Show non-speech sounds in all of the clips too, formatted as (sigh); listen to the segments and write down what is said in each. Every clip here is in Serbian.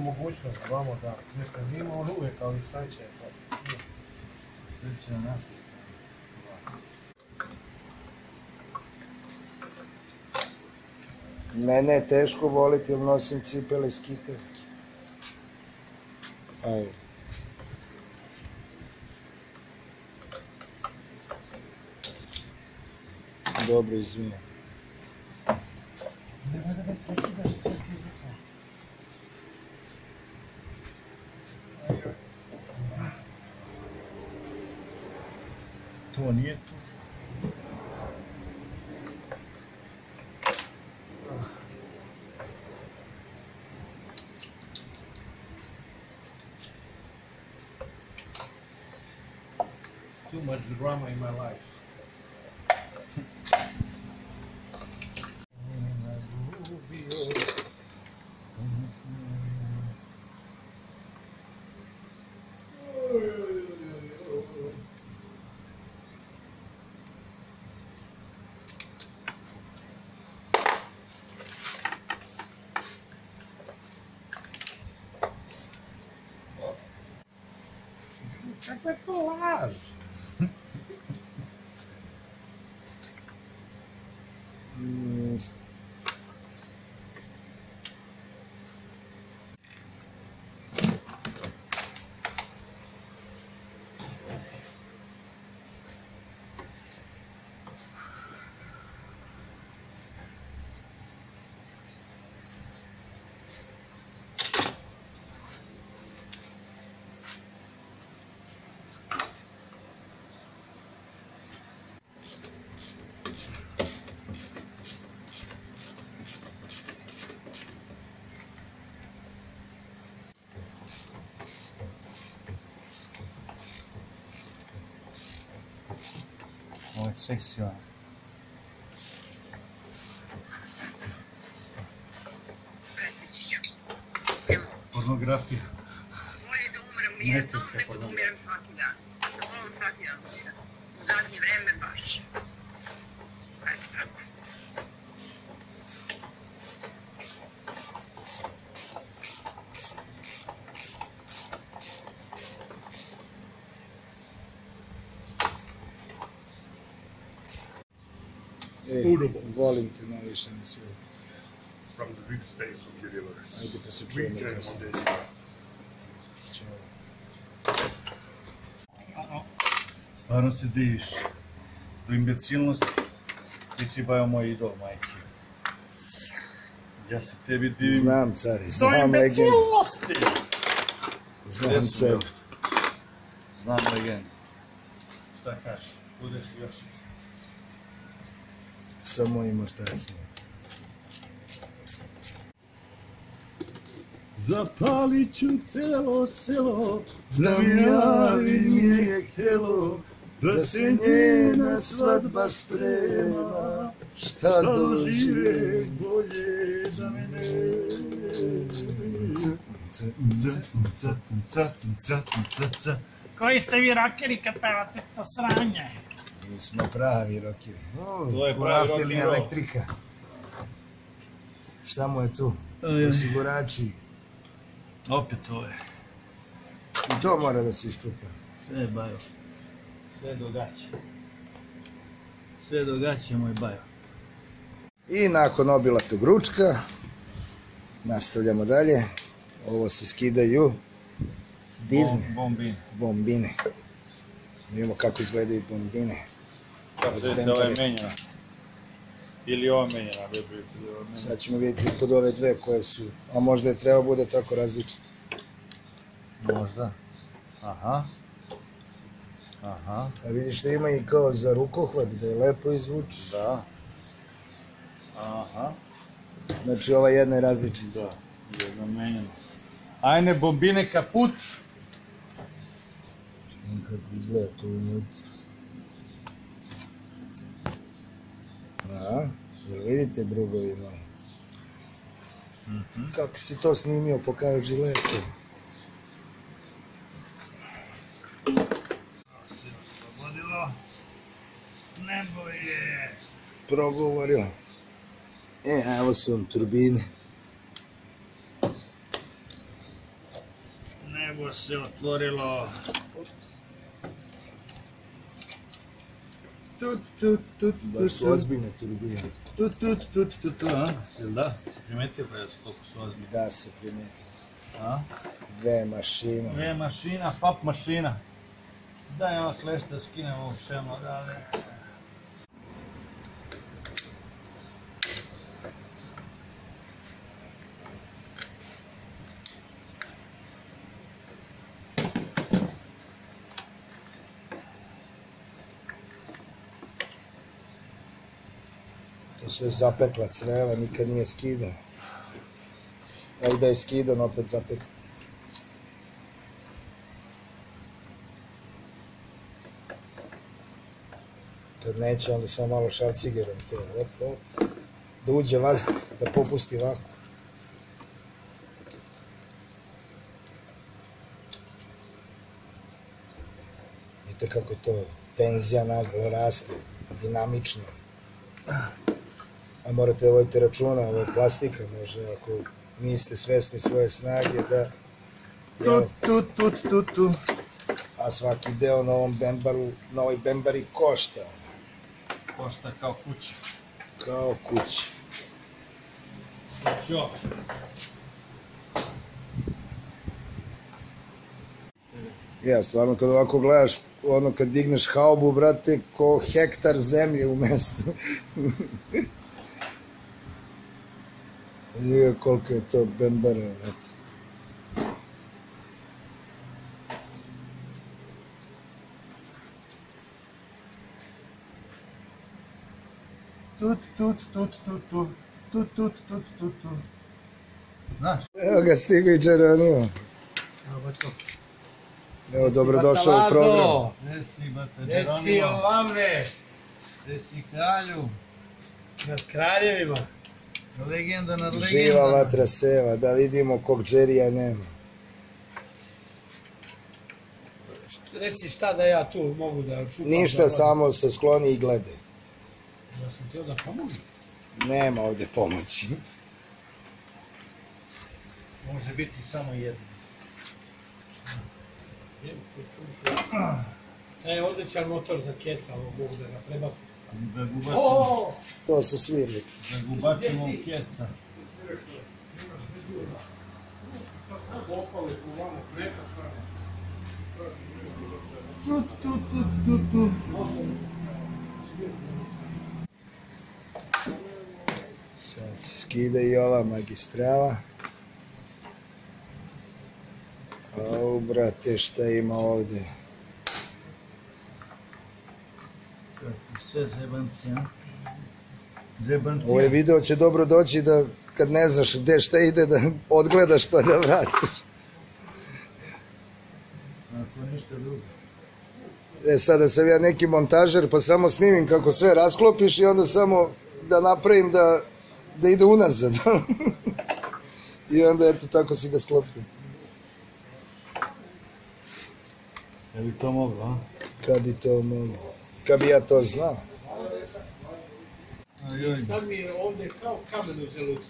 mogućnost vamo da ne skazimo, on uvijek, ali sad će. pa, nije. Sreće na našoj strani. Mene je teško voliti jer nosim cipele skite. Ajde. Dobro, izvini. Nemoj da me prekidaš To nije. Too much drama in my life. Je seksi ono. Pornografija. Bolje da umrem jednom nego da umirem svaki dan. Ja sam volim svaki dan da umirem. U zadnje vreme baš. Eto tako. E, Udobno. Volim te najviše na svijetu. from the deep space of the universe. Ajde pa se čujemo kasnije. Ćao. Stvarno se diviš. Do imbecilnosti. Ti si bajo moj idol, majke. Ja se tebi divim. Znam, cari, Do znam legendu. imbecilnosti! Znam cari. Znam legendu. Šta kažeš? Budeš li još? Sa mojim ortacima. Zapalit ću celo selo, Da mi javi nije htjelo, da se njena svadba sprema, Šta da dožive? bolje da me ne. Koji ste vi rokeri kad pevate to sranje? Mi smo pravi rokeri. To je pravi rock roll. elektrika. Šta mu je tu? Aj. Osigurači. Opet ovo je. I to mora da se iščupa. Sve bajo. Sve dogaće. Sve dogaće moj bajo. I nakon obilatog ručka nastavljamo dalje. Ovo se skidaju Disney Bombin. bombine. Da vidimo kako izgledaju bombine. Kako ova je menjena. Ili ova menjena, menjena. Sad ćemo vidjeti kod ove dve koje su, a možda je treba bude tako različito. Možda. Aha. Aha, A vidiš da ima i kao za rukohvat, da je lepo izvučiš. da. Aha, Znači ova jedna je različita. da. Jedno menjeno. Ajne, bombine kaput. Čekam kako izgleda tu unutra. A, jel vidite drugovi moji? Mhm. Kako si to snimio, pokaži lepo. Se oslobodilo. Nebo je. Progovorio. E, a evo su vam turbine. Nebo se otvorilo. Tut, tut, tut, Baš su ozbiljne turbine. Tut, tut, tut, tut, tut, a? Jel da? Si primetio pa koliko su ozbiljni? Da se primeti. A? Dve mašine. Dve mašina, pap mašina. Daj ova klešta da skinemo ovu šemu odavde. To sve zapekla creva, nikad nije skida. A i da je skidan, opet zapekla. Kad neće, onda samo malo šarcigerom to, op, op. Da uđe vazduh, da popusti vaku. Vidite kako to tenzija naglo raste, dinamično. A morate da vodite računa, ovo je plastika, može ako niste svesni svoje snage da Tut, tut, tut, tut, tut. a svaki deo na ovom bembaru, na ovoj bembari košta, Košta kao kuća. kao kuća. Čo? Ja, stvarno kad ovako gledaš, ono kad digneš haubu, brate, ko hektar zemlje u mestu. (laughs) Vidi ga koliko je to bembara, brate. Tut, tut, tut, tut, tut. Tut, tut, tut, tut, tut. Znaš? Evo ga stigo i Džeronimo. Evo, dobrodošao u program. Gde si, bate, Gde si ovamne? Gde si kralju? Nad kraljevima. Legenda nad legendama. Živa vatra seva, da vidimo kog Džerija nema. Reci šta da ja tu mogu da čupam. Ništa, da samo se skloni i gledaj. Da sam htio da pomognem. Nema ovde pomoći. Može biti samo jedno. E, odličan motor za keca, ovo mogu da prebacim. Da ga ubacimo, To su svi rekli. da ga ubacimo u keca. Tut, tut, tut, tut, tut. Sad se skida i ova magistrala. Au, brate, šta ima ovde? Sve zebanci, a? Zebanci. Ovaj video će dobro doći da kad ne znaš gde šta ide da odgledaš pa da vratiš. Ako ništa drugo. E sada sam ja neki montažer pa samo snimim kako sve rasklopiš i onda samo da napravim da, da ide unazad. (laughs) I onda eto tako si ga sklopio. Je li to moglo, a? Kad bi to moglo? Kad bi ja to znao? Ajoj. sad mi je ovde kao kamen u želucu.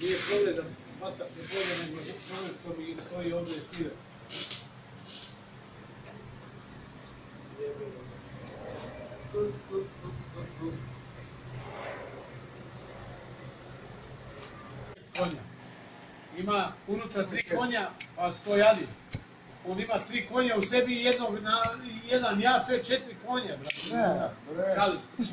Nije problem da vata se bolje nego čovjek što mi stoji ovde i šljive. konja. Ima unutra tri konja, pa stojadi. On ima tri konja u sebi i jednog na, jedan ja, to je četiri konja, brate. Ne, bre. Šalim se.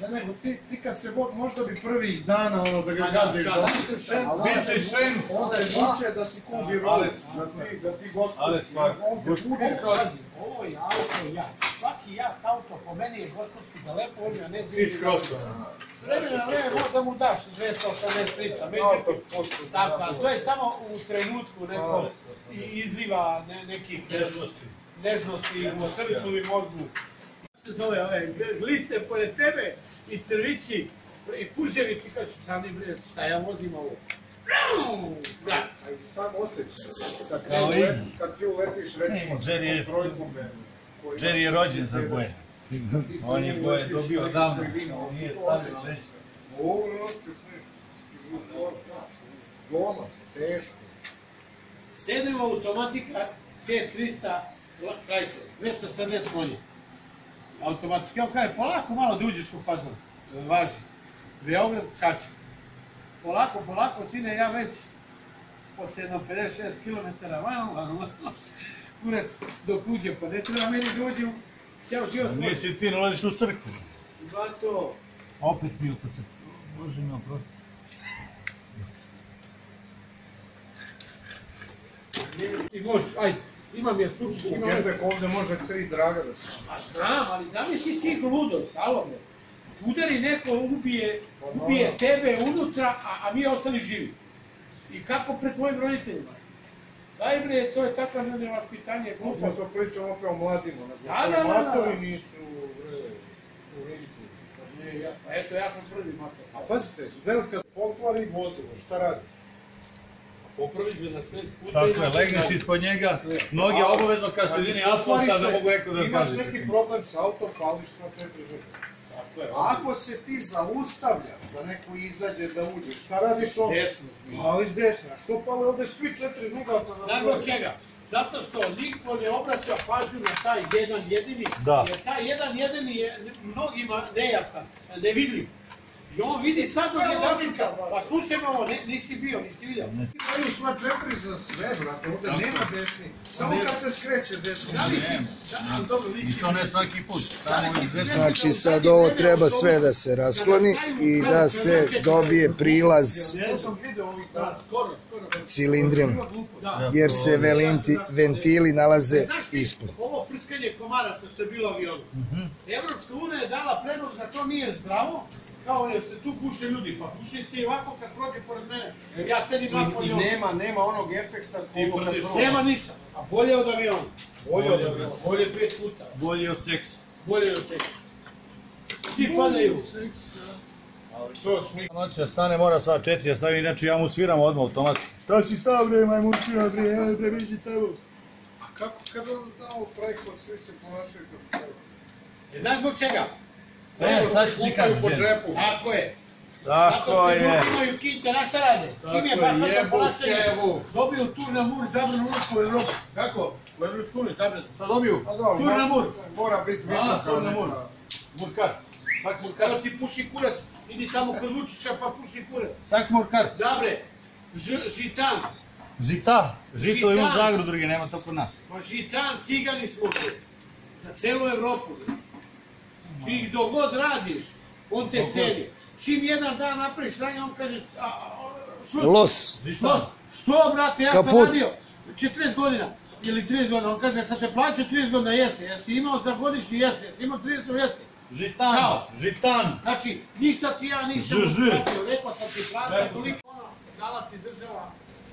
Ne, nego ti, ti kad se bo, možda bi prvih dana ono da ga Ma da, gaziš, da se. šen, Biće šen. on te vuče da si kubi roles, da ti, da ti Ali gospodski, stvar, ovo je auto jak. Svaki jak auto po meni je gospodski za lepo vožnju, a ne zimni. S vremena na vreme možda mu daš 280-300, međutim, tako, to je samo u trenutku neko izliva ne, nekih Težnosti. nežnosti u srcu i mozgu. se zove ove gliste pored tebe i crvići i puževi ti kažeš stani bre šta ja vozim ovo. Da, A i sam osjećaj, kad ti, uletiš recimo Ne, Jerry Jerry je rođen za boje. On je boje dobio davno, nije stavio češće. Ovo nosiš nešto. Glomac, teško. Sedem automatika C300 Chrysler, 270 konja. Automatika, evo kaže, polako malo da uđeš u fazon, važi. Beograd, Čačak. Polako, polako, sine, ja već posle jedno 56 km van, van, kurac dok uđe, pa ne treba meni da uđem, ceo život svoj. Nisi ti nalaziš u crkvu. Bato, Opet bio kod crkve. Bože mi oprosti. ti možeš, ajde, imam je stučić, U imam je Gebek ovde može tri draga da se... A znam, ali zamisli ti gludost, alo bre. Udari neko, ubije, ubije tebe unutra, a, a mi ostali živi. I kako pred tvojim roditeljima? Daj bre, to je takav nevaspitanje, Pa glupo. to pričamo opet o mladima, nego Da, da, da, da. matovi nisu u ringu. Ne, ja, pa eto, ja sam prvi mater. A pazite, velika pokvari vozilo, šta radi? Popraviš ga na sred puta Tako je, legneš ispod njega, noge obavezno kad sredini asfalta pokvari da mogu neko da Imaš zgazi. neki problem sa autom, pališ sva četiri žrtve. Tako je, Ako se ti zaustavljaš da neko izađe da uđe, šta radiš ovde? desno smo. Pališ desno, a što pale ovde svi četiri žmigavca za Znaš zbog čega? Zato što niko ne obraća pažnju na taj jedan jedini, Da. jer taj jedan jedini je mnogima nejasan, nevidljiv. I on vidi sad dok je Pa, ba. Pa slušaj me ovo, nisi bio, nisi vidio. Imaju sva četiri za sve, brate, ovde nema desni. Samo kad se skreće desno. Da li si? Da, dobro, I nisi to ne svaki put. Znači sad ovo treba sve da se raskloni i da se dobije prilaz To sam video ovih dana. Da, skoro, skoro. cilindrima, Da. jer se velenti, ventili nalaze Znaš ti, ispod. ovo prskanje komaraca što je bilo avionu. Evropska unija je dala predlog da to nije zdravo, kao jer se tu puše ljudi, pa puši se i ovako kad prođe pored mene. Ja sedim napolje. I, I nema, nema onog efekta Ti ovo kad prođe. Nema ništa, a bolje od aviona. Bolje od aviona. Bolje pet puta, Bolji od seksa. bolje od tega. Svi padaju. Ali to smi... Noća stane mora sva četiri, ja stavim, inače ja mu sviram odmah automat. Šta si stav bre, majmučina bre, ja bre, vidi tamo. A kako kad on tamo preko svi se ponašaju kako treba? E, Znaš zbog čega? Ne, sad ću ti kažem, po Đen. džepu. Tako je. Zato Tako što je. imaju kinte, znaš šta rade? Čim je Tako je, bahata jebu ponašanje, dobiju tur na mur, zabranu ulasku u Evropu. Kako? U Evropsku uniju, zabranu. Šta dobiju? A dobro, Tur na mur. Mora biti visoka. tur na mur. Murkar. Sak Kada ti puši kurac, idi tamo kod Vučića pa puši kurac. Sak murkar. Dobre, žitan, Žita. Žito je u. Zagru, drugi, nema to kod nas. ma žitan, cigani smo. Za celu Evropu. Ti dok god radiš, on te ceni. Čim jedan dan napraviš ranje, on kaže, a, a, šlos, Los, Što? Što, brate, ja sam radio 40 godina ili 30 godina, on kaže, sam te plaćao 30 godina, jesi, jesi imao za godišnji, jesi, jesi imao 30 godina, jesi. Žitan. Ćao. Žitan. Znači, ništa ti ja nisam uspratio, rekao sam ti plata, toliko ono, dala ti država,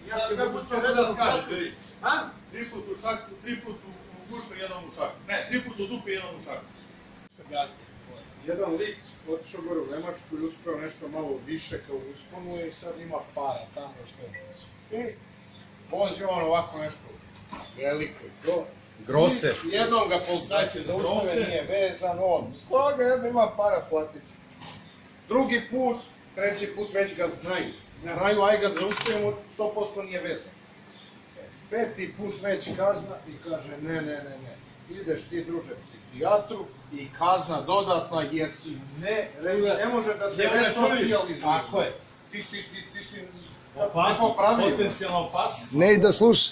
ja te mogu što redno platiti. A? Tri put u šaku, tri put u gušu, jednom u šaku. Ne, tri put u dupi, jednom u šaku. Jedan lik otišao gore u Nemačku i uspeo nešto malo više kao usponu i sad ima para tamo što je. I vozi on ovako nešto veliko i to. Grose. I jednom ga policajci zaustave, nije vezan, on. Koga jedno ima para, platit ću. Drugi put, treći put već ga znaju. Znaju, aj ga zaustavimo, 100% nije vezan. Peti put već kazna i kaže ne, ne, ne, ne. Ideš ti druže psihijatru i kazna dodatna jer si ne, ne može da se resocijalizuješ. Tako je. Ti si, ti, ti si Opasno, potencijalno opasno. ne i da sluša.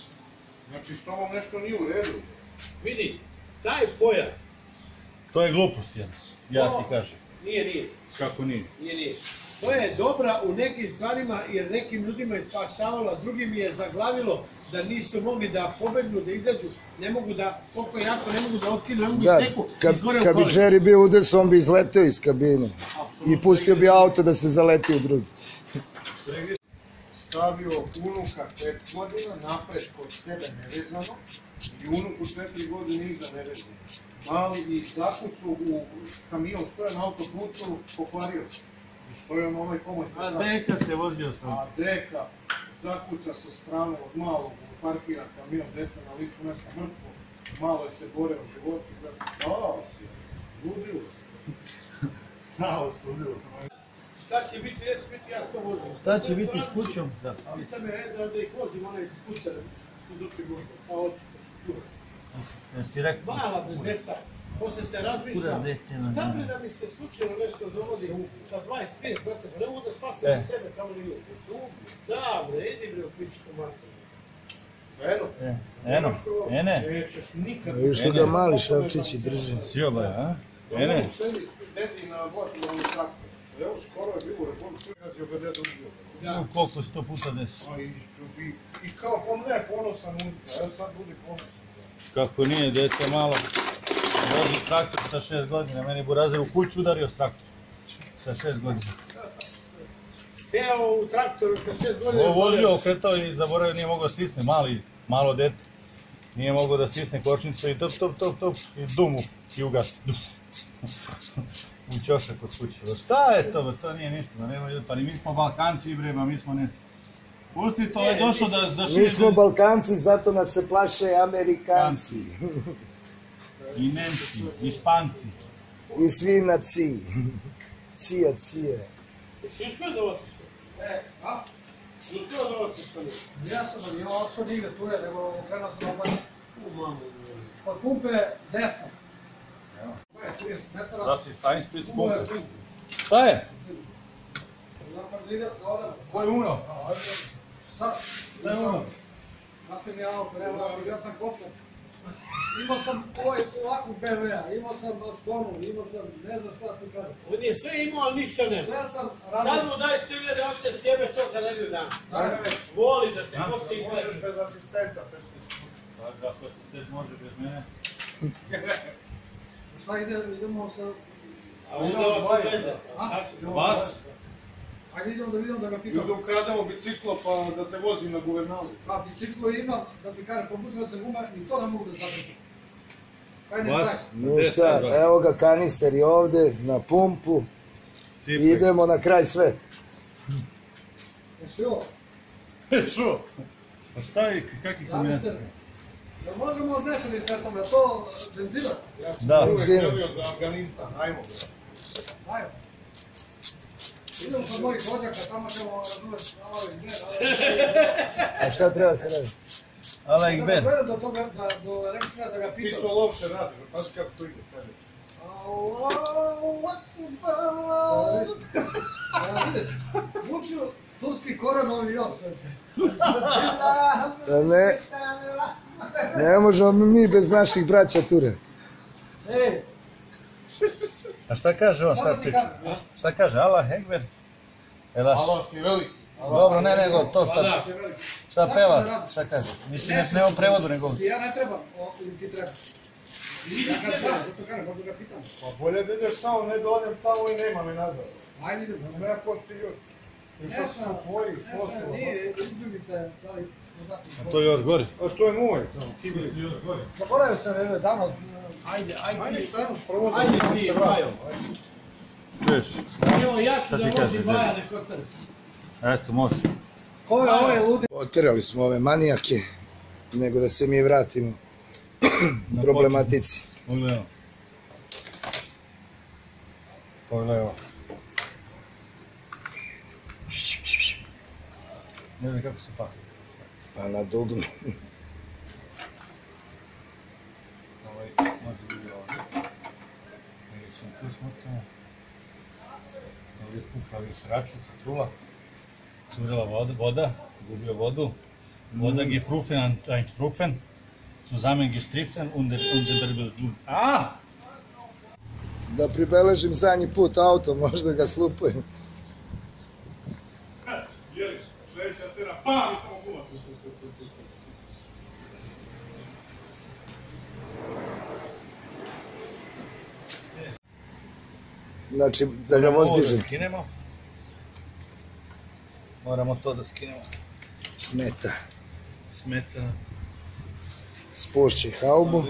Znači s tobom nešto nije u redu. Vidi, taj pojas, To je glupost jedna. Ja ti kažem. nije, nije, Kako nije? nije, nije. To je dobra u nekim stvarima jer nekim ljudima je spašavala, drugim je zaglavilo da nisu mogli da pobegnu, da izađu, ne mogu da, koliko je jako, ne mogu da otkinu, ne mogu Da, steku, kad, izgore u kad bi. Jerry bio udes, on bi izleteo iz kabine i pustio bi auto da se zaleti u drugi. stavio unuka pet godina napred kod sebe nevezano i unuku četiri godine iza nevezano. Mali i zakucu u kamion stoje na autoputu, pokvario se. I stoje on ovaj pomoć. A deka se vozio sam. A deka zakuca sa strane od malog, parkira kamion, dete na licu mesta mrtvo, malo je se gore u životu, i gleda, dao si, Ludilo. Malo studio. Šta će biti, neće biti, ja s to vozim. Šta će biti s kućom? Da. Ali tamo je da, da ih vozim, onaj skuter, možda, pa hoću, hoću, kurac. Jesi rekao? Mala bre, deca, posle se razmišlja, šta ne. bre da mi se slučajno nešto dogodi sa 20-30, brate, ne mogu da spasem E. sebe kao ni ljudi. Su ubiju. Da bre, idi bre u pičku mater. Eno, E, Eno, ene, nećeš nikad. Vidiš što ga mali šavčići drže. sjobaj, a? Ene, Sedi, dedi na votu na traktor. Evo, skoro je bilo u Republike Srpske, ga deda ubio. Da. koliko sto puta desi. A iščubi. I kao, pa ne, ponosan unutra, evo sad budi ponosan. Kako nije, dete malo. Vozi traktor sa šest godina, meni Burazer u kuću udario s traktor. Sa šest godina. Seo u traktoru sa šest godina. Ovo vozio, okretao i zaboravio, nije mogao da stisne, mali, malo dete. Nije mogao da stisne kočnicu i top, top, top, top, i dumu, i ugasi. Duf. U ćošak od kuće. O, Šta je to, bre, to nije ništa, da nema ljudi, pa ni mi smo Balkanci, bre, ma mi smo ne... Pusti to, je došao da, da širi Mi smo Balkanci, zato nas se plaše Amerikanci. (laughs) i Nemci, i Španci. I svi na ci. Cija, cija. Jesi uspio da otiš to? E, a? Uspio da otiš to? Ja sam ali ja ošao nigde tu je, nego krenuo sam opet U mamu. od pumpe desno. Evo, 30 metara. Da si stajn sprit je pumpe. pumpa. Šta je? Da da. Ko je umro? Sad, Šta je umro? Napravim ja auto, da ja sam kofler. Imao sam ovaj ovakvu BMW-a, imao sam Skonu, imao sam ne znam šta ti kažem. On je sve imao, ali ništa nema. Sve sam Sad radio. mu daj 100.000 da on će sjebe to za nedelju dana. Sad, Voli da se kosi i Možeš gleda. bez asistenta, 15. Pa se te može bez mene? (laughs) šta ide, idemo sa... A onda vas se veze. A? Sad ću- Vas? Ajde idemo da vidimo da ga I pitam. da ukrademo biciklo pa da te vozim na guvernalu. Pa biciklo imam, da ti kažem, popušila sam gume, ni to ne mogu da zadržim. Cajt. No šta, evo ga kanister i ovde, na pumpu. Sipe. idemo na kraj sveta. Jesi ovo? Šo? Pa šta je, kakvi kombinacija? Da možemo odnešati s tesom, je to benzinac? Ja sam Da. uvek želio za Afganistan, ajmo. Ajde. Idemo kod mojih rođaka, tamo ćemo razumeti, ali... A šta treba se raditi? Allah ih gledam do toga, da, do elektrika, da ga Ti pitam. što loše radi, pazi kako to ide, kaže. Allahu Akbar. Vuču turski koran ovi još. Da ne, ne možemo mi bez naših braća Ture. Ej, A šta kaže on, šta priča? Šta kaže, Allah Ekber? Elaš. Allah ti veliki. Dobro, ne, nego to Pa šta, da. šta peva, šta kaže? Mislim, ne, ne u prevodu, nego... Ja ne trebam, o, ili ti treba. Ja kad znam, zato kažem, možda ga pitam. Pa bolje da ideš samo, ne da odem tamo i nema me nazad. Ajde idemo. Ne znam ko su ti ljudi. Još Ne su tvoji, znam, su? nije izljubice, da li. A to je još gori. A to je moj, tamo, kibli. Zaboravio sam, evo, davno, Ajde, ajde. Ajde, šta je, sprovozim Ajde ti. Bajo. Čuješ? Evo ja ću da vozim? Baja, nek ostane. Eto, može. ko je ovaj ludi? Oterali smo ove manijake, nego da se mi vratimo problematici. Pogledaj ovo. Pogledaj ovo. Ne znam kako se pa. Pa na dugnu. Ovaj, može biti ovdje. Negdje ćemo tu smutimo. Ovdje pukla viš račica, trula. Curila voda, voda, gubio vodu. Voda geprufen, ein- einsprufen. Zusammengestriften und der unser Blut. Ah! Da pribeležim zadnji put auto, možda ga slupujem. Jeli, sledeća cena, pa, mi samo guma. Znači, da ga vozdižem. Da skinemo. Moramo to da skinemo. Smeta. Smeta. Spušći haubu.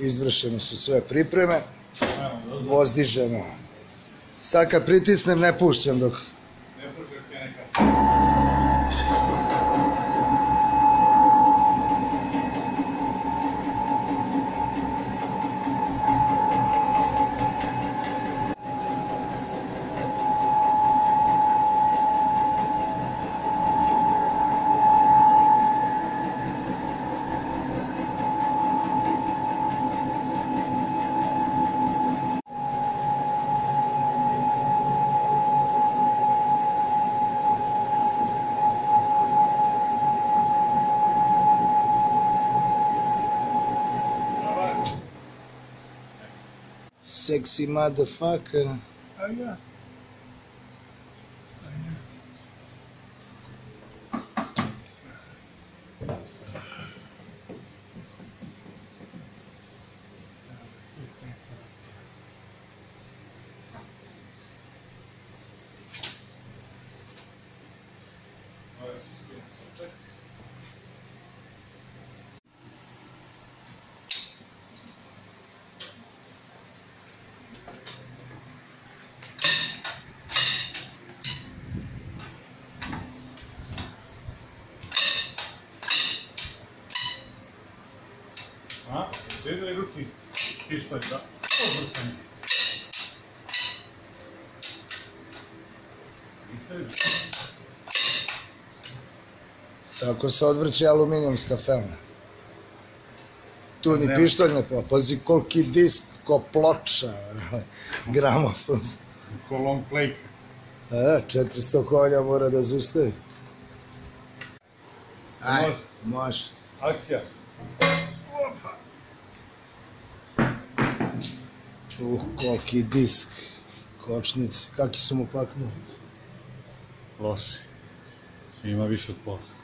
izvršene su sve pripreme, vozdižemo. Sad kad pritisnem ne pušćam dok... Sexy motherfucker. A ja. A, vidjeli ručni pištolj, da? Odvrtanje. Niste vidjeli? Tako se odvrće aluminijumska felna. Tu ni pištolj ne pa, pazi koliki disk, ko ploča, (laughs) gramofon. Ko long play. E, 400 konja mora da zustavi. Aj, Može. može. Akcija. Uh, koliki disk, kočnici, kakvi su mu paknuli. Loši. Ima više od pola.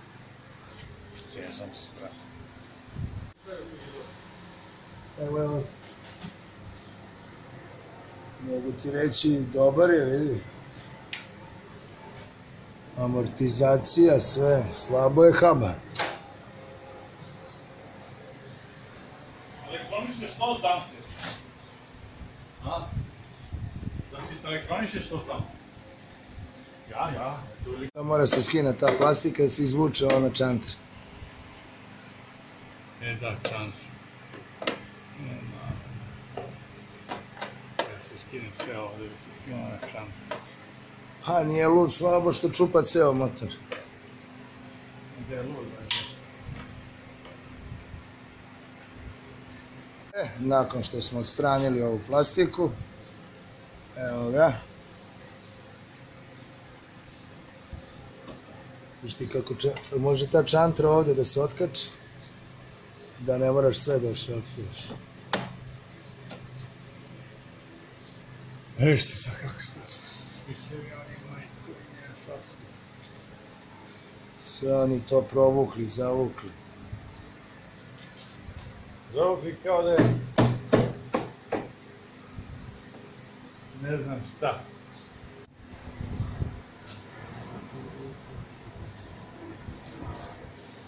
Se, brate. Evo, evo. Mogu ti reći, dobar je, vidi. Amortizacija, sve, slabo je haba. Elektroniše što znate? A? Da si elektroniše što znate? Ja, ja. Da mora se skine ta plastika da se izvuče ona čantra. Da. Nema. Da se skine sve ovde, da se skine ona čanč. Ha, nije lud švabo što čupa ceo motor. Gde je lud, znači? E, nakon što smo odstranili ovu plastiku, evo ga. Viš ti kako ča, može ta čantra ovde da se otkači, da ne moraš sve da šrafiraš. Ti to kako ste. Sve oni to provukli, zavukli. Zavukli kao da je... Ne znam šta.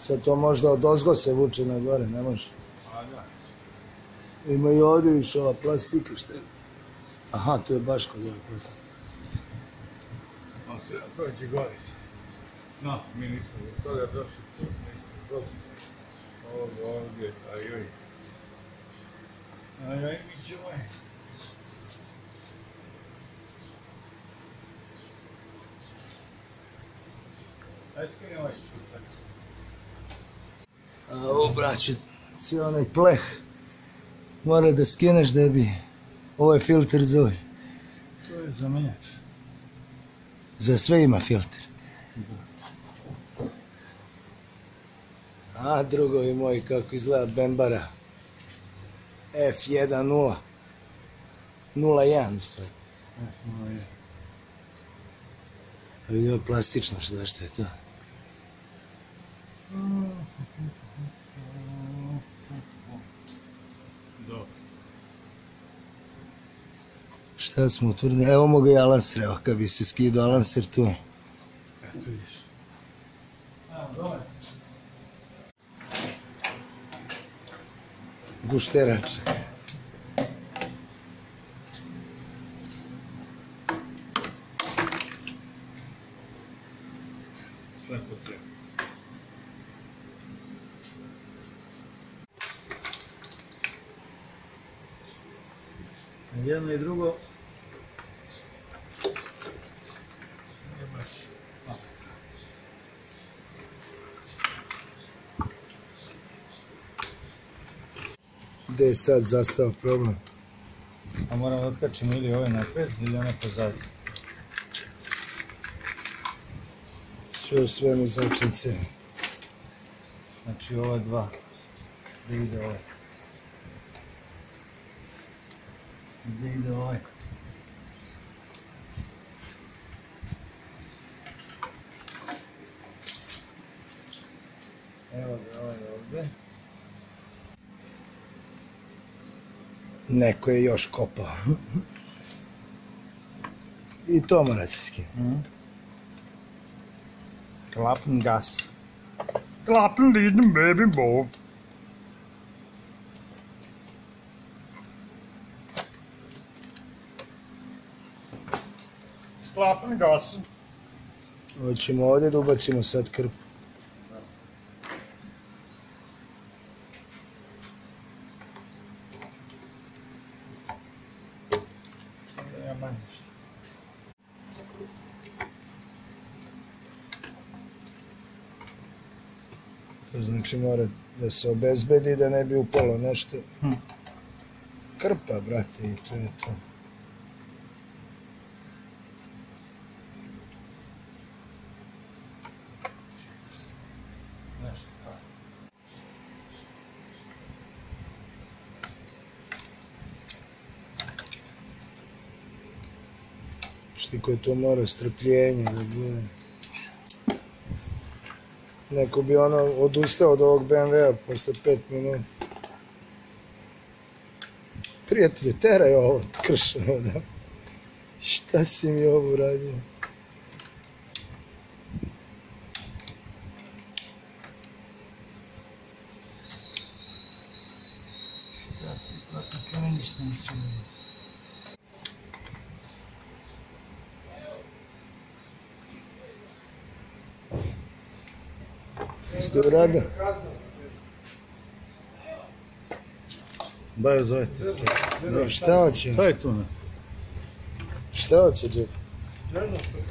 Sad to možda od ozgo se vuče na gore, ne može. A da. Ima i ovde više ova plastika, šta je? Aha, to je baš kod ove plastike. Treba proći gore sad. No, mi nismo do toga došli tu, nismo došli. Ovdje, ovdje, ajoj. Ajoj, mi ćemo je. Aj skini ovaj čutak. A ovo, braću, cijel onaj pleh mora da skineš da bi... Ovo je filter za ovaj. To je zamenjač. Za sve ima filter. A, drugovi moji, kako izgleda Bembara. F1.0. 0.1, u stvari. Jasno je. A vidi ovo plastično, šta je to? Dobro. Šta smo utvrdili? Evo mogu i Alanser, evo kad bi se skidao Alanser, tu je. Eto vidiš. Je sad zastao problem? A moramo da otkačimo ili ove napred ili one pozadi. Sve u svemu začince. Znači ova dva. Gde ide ovaj? Gde ide ovaj? Evo ga ovaj ovde. Neko je još kopao. I to mora se skinuti. Mhm. Klappen gas. Klappen liten baby bob. Klappen gas. Hoćemo ovdje da ubacimo sad krpu. Ja manje što. To znači mora da se obezbedi da ne bi upalo nešto. Hm. Krpa, brate, i to je to. Tako. Štiko je to mora strpljenje da bude. Neko bi ono odustao od ovog BMW-a posle 5 minuta. Prijatelju, teraj ovo, kršeno da. Šta si mi ovo uradio? Ništa nisam vidio. Ste uradio? Bajo zovete. No, šta hoće? Šta je tu? ne? Šta hoće, Džet? Ne znam što je.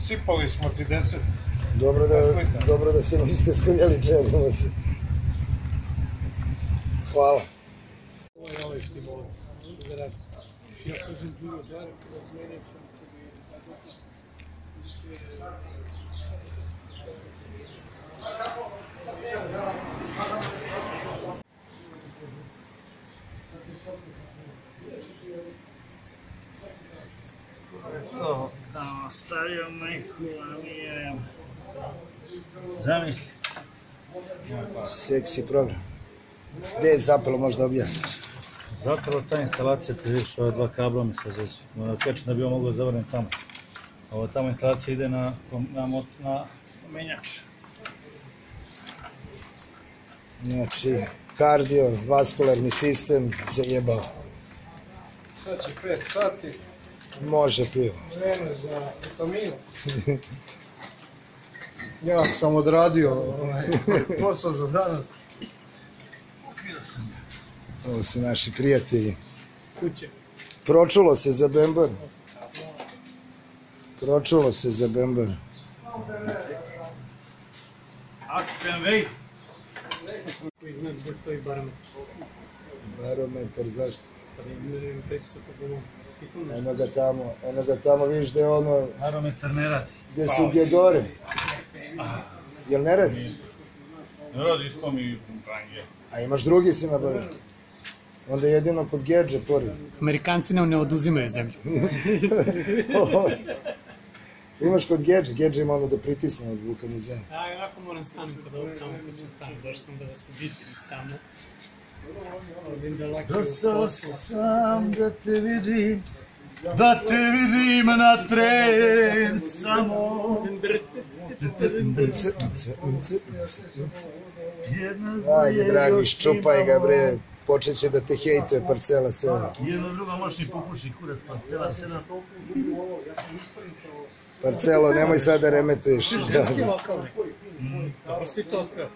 Sipali smo ti deset. Dobro da, dobro da se niste skuljali džedom. Hvala. Ovo je ovaj. Garaž. Ja kažem Đuro Darek, od mene sam tebi To tamo stavio majku, a mi je... Zamisli. Seksi program. Gde je zapelo, možda objasniš? Zapravo ta instalacija, ti vidiš, ova dva kabla mi se. Moram kači da bi ovo mogao zavrniti tamo. Ova tamo instalacija ide na, na, mot, na menjač. Znači, kardio, vaskularni sistem, zajebao. Sad će 5 sati. Može pivo. Vreme za vitaminu. (laughs) Ja sam odradio ovaj, posao za danas. Ovo su naši prijatelji. kuće. Pročulo se za Bembar. Pročulo se za Bembar. Aksten vej! Iznad gdje stoji barometar. Barometar, zašto? Pa da izmerim. I tu nešto. Eno ga tamo, eno ga tamo, vidiš da je ono, Barometar ne radi. gdje su gjedore. Jel ne radi? Ne radi ispomi pumpanje. A imaš drugi si nabavio. Onda jedino kod Gedže pored. Amerikanci nam ne oduzimaju zemlju. (laughs) (laughs) Имаш код Гедж, Геджи има да притисне од вулканизија. Да, ако морам станем кога да таму, кога станем, дошто сам да вас обидим само. Дошо да сам да те видим, да те видим на трен само. Една Ајде, драги, шчупај га, бре. Nce, nce, nce, nce, nce. Jedna Ajde, dragi, ščupaj ga, bre, počet će da te hejtuje parcela 7. Jedno drugo možeš i popuši kurac, pa cela sedam. Parcelo, nemoj sad da remetuješ. Pusti to otkrat.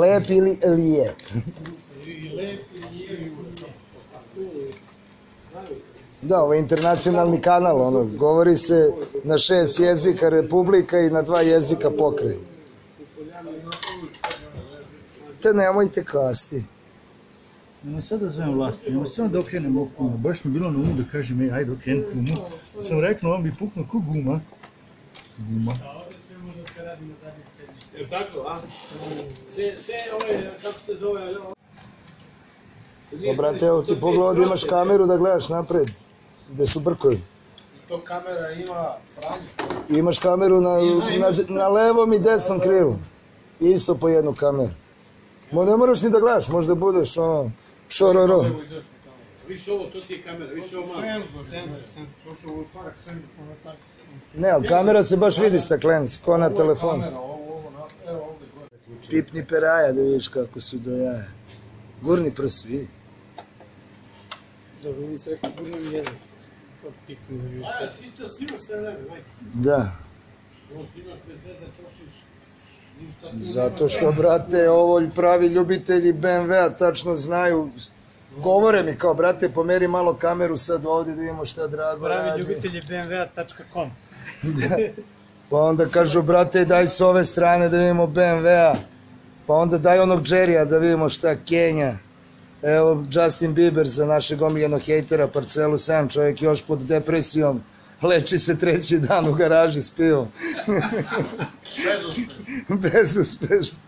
Lep ili lijep? Da, ovo je internacionalni kanal, ono, govori se na šest jezika Republika i na dva jezika pokraj. Te nemojte kasti. Nemoj sad da zovem vlasti, nemoj samo da okrenem okuma. Baš mi bilo na umu da kažem, ej, ajde okrenem kumu. Sam rekao, on bi puknuo ko guma. Guma. Je tako, a? Sve, sve ove, kako se zove, ovo? Pa, brate, evo ti pogledaj da imaš kameru da gledaš napred, gde su brkovi. To kamera ima pranje. Imaš kameru na, na, na levom i desnom krilu. Isto po jednu kameru. Mo ne moraš ni da gledaš, možda budeš ono, šororo. Više ovo, to ti je kamera, više ovo malo. Senzor, senzor, senzor. To su ovo parak senzor, ono tako. Ne, ali kamera se baš vidi staklenc, ko na telefonu. Kamera, ovo, ovo, evo ovde gore. Pipni peraja da vidiš kako su do jaja. Gurni prs, vidi. Dobro, mi se rekao gurnem jezik. Od piknu da vidiš. A, ti to snimaš sve vreme, majke. Da, Što snimaš bez veze, trošiš zato što, brate, ovo pravi ljubitelji BMW-a tačno znaju, govore mi kao, brate, pomeri malo kameru sad ovde da vidimo šta Drago Pravi radi. ljubitelji BMW.com (laughs) Pa onda kažu, brate, daj s ove strane da vidimo BMW-a. Pa onda daj onog Jerrya da vidimo šta Kenja. Evo, Justin Bieber za našeg omiljenog hejtera, parcelu 7, čovjek još pod depresijom. Leči se treći dan u garaži s pivom. Bezuspešno. (laughs)